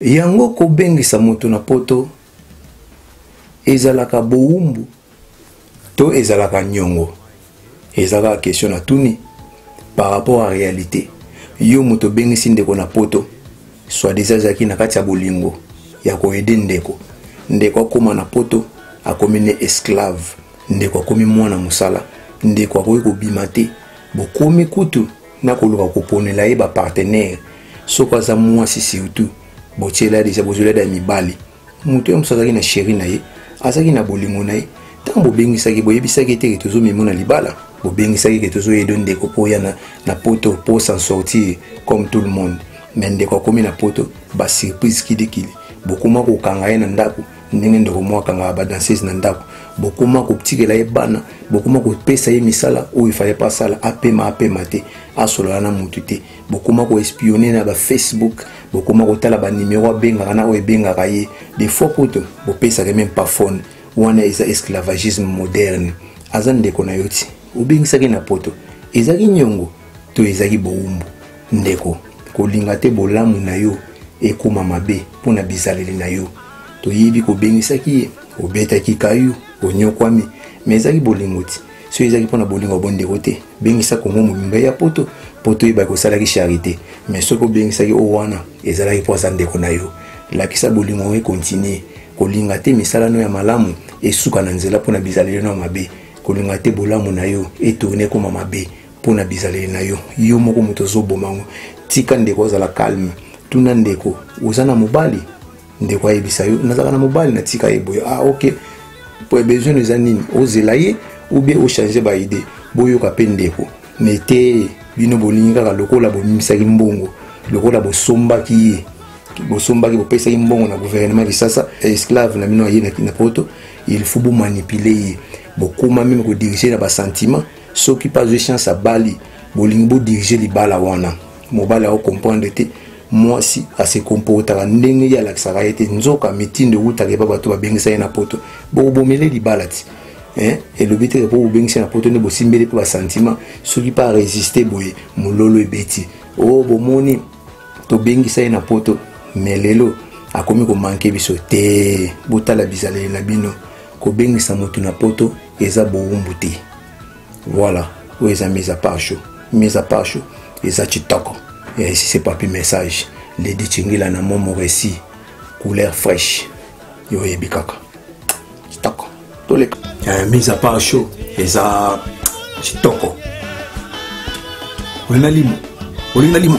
yango kobengisa moto na poto ezalaka bowumbu to ezalaka nyongo eza kaka question na tuni par rapport à réalité yo moto obengisi ndeko na poto swadisa ezalaki na kati ya bolingo ya koyede ndeko ndeko akóma na poto akomi ne esclave ndeko akomi mwana mosala ndeko akoki kobima te bokomi kutu nakoluka koponela ye bapartenere soko aza mwasi surtout botiela deja bozwela da mibali moto ya mosusu azalaki na sheri na ye azalaki na bolingo na ye ntango bobengisaki boyebisaki ete ke tozomimona libala bobengisaki ke tozoyedo ndeko mpo ya na, na poto mpo s'en sortir comme tout le monde me ndeko akomi na poto basurprise kilikili bokoma kokanga ye na ndako ndenge ndeko moko akangaka badansese na ndako bokoma kotikela ye bana bokoma kopesa ye misala oyo efale mpe asala apema apema te asolola na motu te bokoma koespionne na bafacebook bokoma kotala banimero abengaka na oyo ebengaka ye de fois kutu bopesaka ye meme pa phone wana eza esclavagisme moderne aza ndeko na yo ti obengisaki na poto ezalaki nyongo to ezalaki bowumbu Ndeko, kolinga te bolamu na yo ekoma mabe mpo na bizaleli na yo. Toyebi kobengisaki ye, obetaki kayu, onyokwami, me ezaki bolingo ti. Soki ezaki mpo na bolingo ya bondeko te, bengisa Kongo mobimba ya poto mpo toyeba kosalaki charité. Me soki obengisaki o wana, ezalaki mpo aza ndeko na yo. Lakisa bolingo yango ekontinue. Kolinga te misala no ya malamu esuka na nzela mpo na bizaleli no ya mabe. Kolinga te bolamu na yo etourne ekoma mabe mpo na bizaleli na yo yo moko moto ozoboma yango tika ndeko azala calme tuna ndeko oza na mobali ndeko ayebisa yo nazalaka na mobali natika ye boye ah ok besoin eza nini ozela ye oubien ochange baide boyoka mpe ndeko me te bino bolingi kaka lokola bobimisaki mbongo lokola bosombaki ye bosombaki bopesaki mbongo na gouvernement kisasa esclave na bino aye na poto il faut bomanipule ye bokoma meme kodirige na basentiment soki mpe azwi chance abali bolingi bodirige libala wana mobali ao comprendre te mwasi asekomportaka ndenge ye alakisaka ye te nzoka mitindo ewutaka epa bato babengisa ye na poto bokobomele libala ti eh, elobi te mpo bobengisi na poto nde bosimbeli mpe basentiment soki mpe aresiste boye mololo ebeti o oh, bomoni tobengisa ye na poto me lelo akomi komanke biso te botala bizaleli na bino kobengisa moto na poto eza bowumbu te voilà oyo eza mise à part show mise à part show eza kitoko et ici c'est papi message ledi chingila na momo resi couleur fraîche yo oyebi kaka kitoko toleka eh, mise à part show eza kitoko olinga limo olinga limo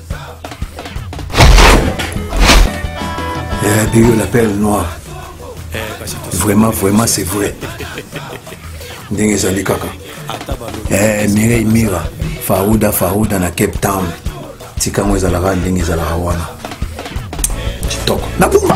Eh, Biyo la perle noire. Eh, vraiment, vraiment, c'est vrai. ndenge ezali kaka eh, mirei mira faruda faruda na cape town tika yango ezalaka ndenge ezalaka wana kitoko nabuma